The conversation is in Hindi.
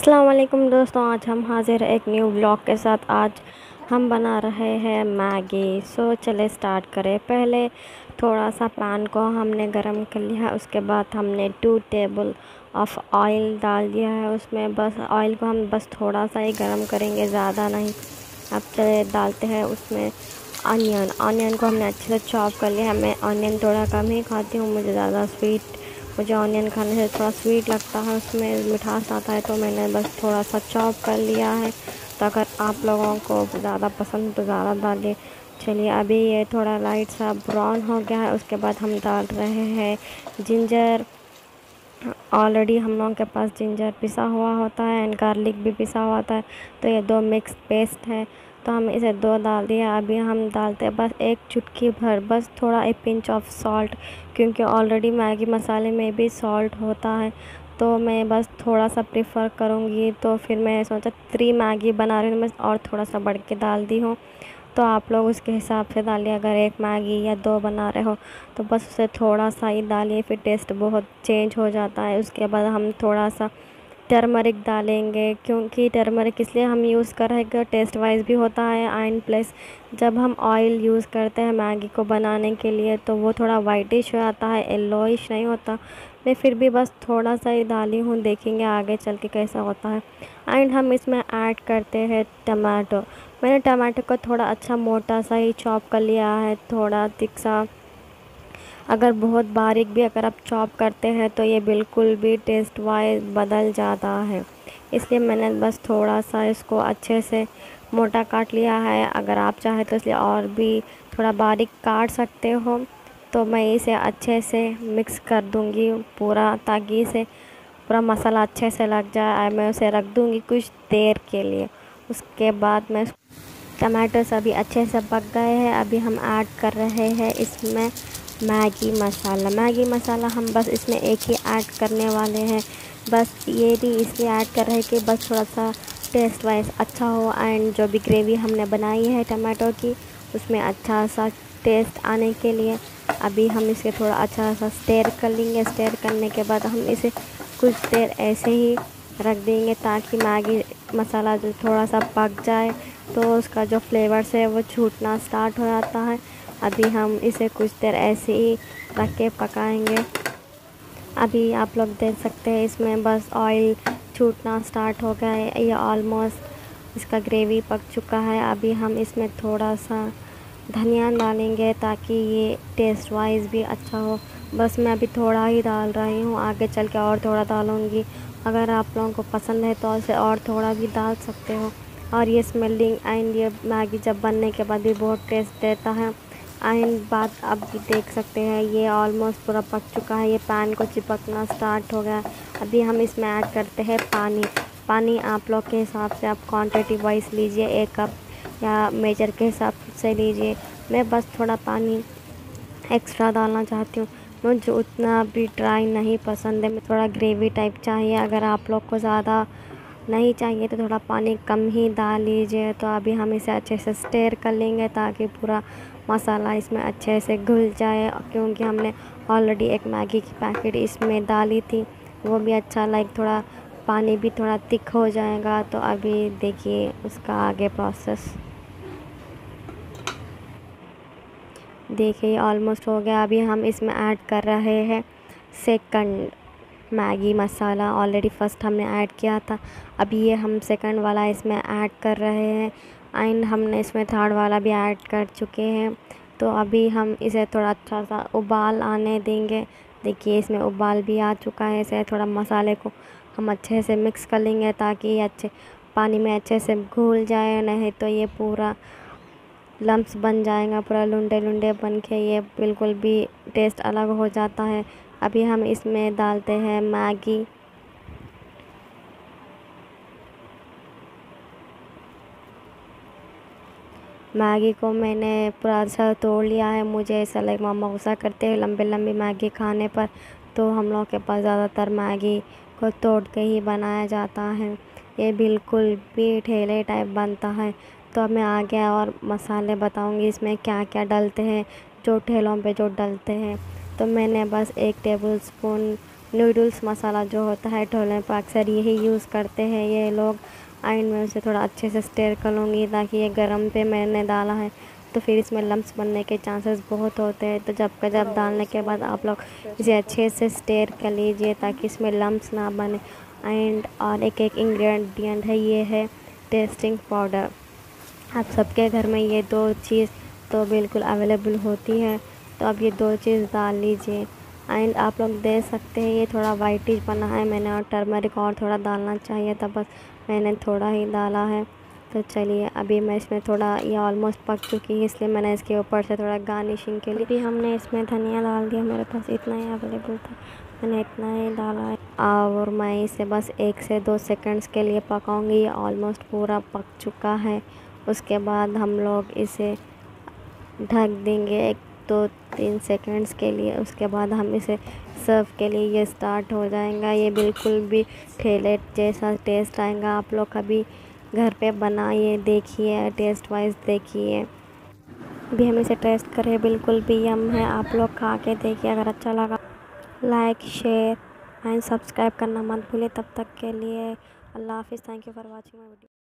अस्सलाम दोस्तों, आज हम हाजिर एक न्यू ब्लॉग के साथ। आज हम बना रहे हैं मैगी। सो चले स्टार्ट करें। पहले थोड़ा सा पैन को हमने गरम कर लिया। है उसके बाद हमने टू टेबल ऑफ़ ऑयल डाल दिया है। उसमें बस ऑयल को हम बस थोड़ा सा ही गरम करेंगे, ज़्यादा नहीं। अब चले डालते हैं उसमें अनियन अनियन को हमने अच्छे से चॉप कर लिया। है मैं अनियन थोड़ा कम ही खाती हूँ, मुझे ज़्यादा स्वीट मुझे ऑनियन खाने से थोड़ा स्वीट लगता है, उसमें मिठास आता है तो मैंने बस थोड़ा सा चॉप कर लिया है। तो अगर आप लोगों को ज़्यादा पसंद तो ज़्यादा डालिए चलिए, अभी ये थोड़ा लाइट सा ब्राउन हो गया है, उसके बाद हम डाल रहे हैं जिंजर ऑलरेडी हम लोगों के पास जिंजर पिसा हुआ होता है एंड गार्लिक भी पिसा हुआ होता है तो ये दो मिक्स पेस्ट है। तो हम इसे दो डाल दिया अभी हम डालते हैं बस एक चुटकी भर, बस थोड़ा एक पिंच ऑफ़ सॉल्ट क्योंकि ऑलरेडी मैगी मसाले में भी सॉल्ट होता है तो मैं बस थोड़ा सा प्रेफर करूँगी तो फिर मैं सोचा थ्री मैगी बना रही हूँ, मैं और थोड़ा सा बढ़ के डाल दी हूँ। तो आप लोग उसके हिसाब से डालिए, अगर एक मैगी या दो बना रहे हो तो बस उसे थोड़ा सा ही डालिए, फिर टेस्ट बहुत चेंज हो जाता है, उसके बाद हम थोड़ा सा टर्मरिक डालेंगे, क्योंकि टर्मरिक इसलिए हम यूज़ कर रहे हैं टेस्ट वाइज भी होता है एंड प्लस जब हम ऑयल यूज़ करते हैं मैगी को बनाने के लिए तो वो थोड़ा वाइटिश हो जाता है येलोइश नहीं होता। मैं फिर भी बस थोड़ा सा ही डाली हूँ, देखेंगे आगे चल के कैसा होता है। एंड हम इसमें ऐड करते हैं टमाटो मैंने टमाटो को थोड़ा अच्छा मोटा सा ही चॉप कर लिया है, थोड़ा तिक्सा अगर बहुत बारीक भी अगर आप चॉप करते हैं तो ये बिल्कुल भी टेस्ट वाइज बदल जाता है। इसलिए मैंने बस थोड़ा सा इसको अच्छे से मोटा काट लिया है। अगर आप चाहें तो इसलिए और भी थोड़ा बारीक काट सकते हो। तो मैं इसे अच्छे से मिक्स कर दूँगी पूरा ताकि इसे पूरा मसाला अच्छे से लग जाए मैं उसे रख दूँगी कुछ देर के लिए। उसके बाद मैं टमाटो सभी अच्छे से पक गए हैं। अभी हम ऐड कर रहे हैं इसमें मैगी मसाला। मैगी मसाला हम बस इसमें एक ही ऐड करने वाले हैं। बस ये भी इसलिए ऐड कर रहे हैं कि बस थोड़ा सा टेस्ट वाइज अच्छा हो एंड जो भी ग्रेवी हमने बनाई है टमाटो की, उसमें अच्छा सा टेस्ट आने के लिए अभी हम इसे थोड़ा अच्छा सा स्टेयर कर लेंगे। स्टेयर करने के बाद हम इसे कुछ देर ऐसे ही रख देंगे ताकि मैगी मसाला जो थोड़ा सा पक जाए तो उसका जो फ्लेवर्स है वो छूटना स्टार्ट हो जाता है। अभी हम इसे कुछ देर ऐसे ही रख के पकाएँगे। अभी आप लोग देख सकते हैं इसमें बस ऑयल छूटना स्टार्ट हो गया है, ये ऑलमोस्ट इसका ग्रेवी पक चुका है। अभी हम इसमें थोड़ा सा धनिया डालेंगे ताकि ये टेस्ट वाइज भी अच्छा हो। बस मैं अभी थोड़ा ही डाल रही हूँ, आगे चल के और थोड़ा डालूँगी। अगर आप लोगों को पसंद है तो उसे और थोड़ा भी डाल सकते हो। और ये स्मेलिंग एंड ये मैगी जब बनने के बाद भी बहुत टेस्ट देता है। एंड बात अब भी देख सकते हैं, ये ऑलमोस्ट पूरा पक चुका है, ये पैन को चिपकना स्टार्ट हो गया। अभी हम इसमें ऐड करते हैं पानी। पानी आप लोग के हिसाब से आप क्वांटिटी वाइज लीजिए, एक कप या मेजर के हिसाब से लीजिए। मैं बस थोड़ा पानी एक्स्ट्रा डालना चाहती हूँ। मुझे उतना भी ड्राई नहीं पसंद है मैं थोड़ा ग्रेवी टाइप चाहिए। अगर आप लोग को ज़्यादा नहीं चाहिए तो थोड़ा पानी कम ही डाल लीजिए। तो अभी हम इसे अच्छे से स्टेयर कर लेंगे ताकि पूरा मसाला इसमें अच्छे से घुल जाए। क्योंकि हमने ऑलरेडी एक मैगी की पैकेट इसमें डाली थी। वो भी अच्छा लाइक थोड़ा पानी भी थोड़ा थिक हो जाएगा। तो अभी देखिए उसका आगे प्रोसेस देखिए ऑलमोस्ट हो गया। अभी हम इसमें ऐड कर रहे हैं second Maggi masala already first हमने ऐड किया था। अभी ये हम सेकंड वाला इसमें ऐड कर रहे हैं। एंड हमने इसमें थर्ड वाला भी ऐड कर चुके हैं। तो अभी हम इसे थोड़ा अच्छा सा उबाल आने देंगे। देखिए इसमें उबाल भी आ चुका है। इसे थोड़ा मसाले को हम अच्छे से मिक्स कर लेंगे ताकि ये अच्छे, पानी में अच्छे से घुल जाए। नहीं तो ये पूरा लम्स बन जाएगा। पूरा लुंडे लुंडे बन के ये बिल्कुल भी टेस्ट अलग हो जाता है। अभी हम इसमें डालते हैं मैगी। मैगी को मैंने पूरा अच्छा तोड़ लिया है। मुझे ऐसा लाइक मामा गुस्सा करते हैं लंबे लंबी मैगी खाने पर। तो हम लोग के पास ज़्यादातर मैगी को तोड़ के ही बनाया जाता है। ये बिल्कुल भी ठेले टाइप बनता है। तो अब मैं आगे और मसाले बताऊँगी इसमें क्या क्या डलते हैं, जो ठेलों पे जो डलते हैं। तो मैंने बस एक टेबल स्पून नूडल्स मसाला जो होता है ढोलने पर अक्सर यही यूज़ करते हैं। ये लोग एंड मैं उसे थोड़ा अच्छे से स्टेयर कर लूँगी ताकि ये गर्म पे मैंने डाला है। तो फिर इसमें लम्स बनने के चांसेस बहुत होते हैं। तो जब का जब डालने के बाद आप लोग इसे अच्छे से स्टेयर कर लीजिए ताकि इसमें लम्स ना बने। एंड और एक एक इंग्रेडिएंट है ये है टेस्टिंग पाउडर आप सबके घर में ये दो चीज़ तो बिल्कुल अवेलेबल होती है। तो अब ये दो चीज़ डाल लीजिए। एंड आप लोग देख सकते हैं ये थोड़ा वाइटिश बना है। मैंने और टर्मरिक और थोड़ा डालना चाहिए था बस मैंने थोड़ा ही डाला है। तो चलिए अभी मैं इसमें थोड़ा ये ऑलमोस्ट पक चुकी है इसलिए मैंने इसके ऊपर से थोड़ा गार्निशिंग के लिए भी हमने इसमें धनिया डाल दिया मेरे पास इतना ही अवेलेबल था। मैंने इतना ही डाला है। और मैं इसे बस एक से दो सेकंड्स के लिए पकाऊँगी ये ऑलमोस्ट पूरा पक चुका है। उसके बाद हम लोग इसे ढक देंगे एक दो तीन सेकंड्स के लिए, उसके बाद हम इसे सर्व के लिए ये स्टार्ट हो जाएगा। ये बिल्कुल भी ठेले जैसा टेस्ट आएगा। आप लोग कभी घर पे बनाइए, देखिए टेस्ट वाइज देखिए। भी हम इसे टेस्ट करें, बिल्कुल भी यम है। आप लोग खा के देखिए, अगर अच्छा लगा लाइक शेयर एंड सब्सक्राइब करना मत भूलिए। तब तक के लिए अल्लाह हाफिज़। Thank you for watching my video